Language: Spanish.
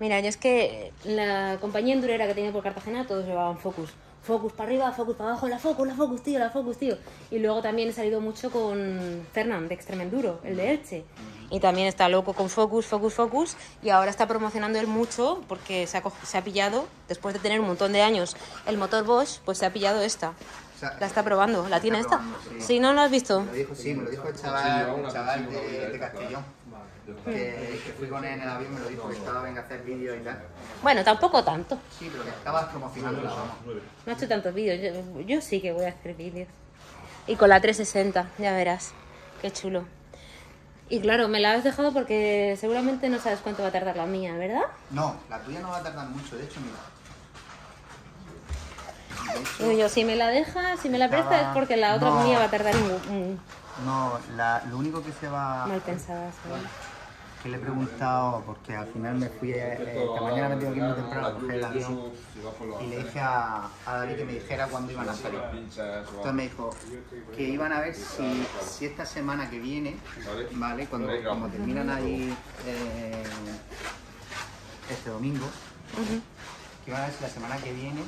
Mira, yo es que la compañía endurera que tenía por Cartagena todos llevaban Focus. Focus para arriba, Focus para abajo, la Focus, la Focus, tío, la Focus, tío. Y luego también he salido mucho con Fernand de Extremenduro, el de Elche. Y también está loco con Focus, Focus, Focus. Y ahora está promocionando él mucho porque se ha, se ha pillado, después de tener un montón de años, el motor Bosch, pues se ha pillado esta. Sea, La está probando. ¿La tiene esta? probando, sí. Sí, ¿no lo has visto? Me lo dijo, sí, me lo dijo el chaval, el chaval de, de Castellón. Que, que fui con él en el avión, me lo dijo que estaba venga a hacer vídeos y tal. Bueno, tampoco tanto. Sí, pero que estabas promocionando la vamos. No he hecho tantos vídeos. Yo, yo sí que voy a hacer vídeos. Y con la 360, ya verás. Qué chulo. Y claro, me la has dejado porque seguramente no sabes cuánto va a tardar la mía, ¿verdad? No, la tuya no va a tardar mucho, de hecho, mira. Hecho, yo, si me la dejas, si me la prestas es porque la otra No. mía va a tardar un, no, la- lo único que se va... mal pensada. ¿sabes? Que le he preguntado, porque al final me fui, eh, esta mañana me tengo que ir muy temprano a coger el avión. Y le dije a, a David que me dijera cuándo iban a salir. Entonces me dijo que iban a ver si, si esta semana que viene, ¿vale? Cuando, cuando terminan ahí eh, este domingo, que iban a ver si la semana que viene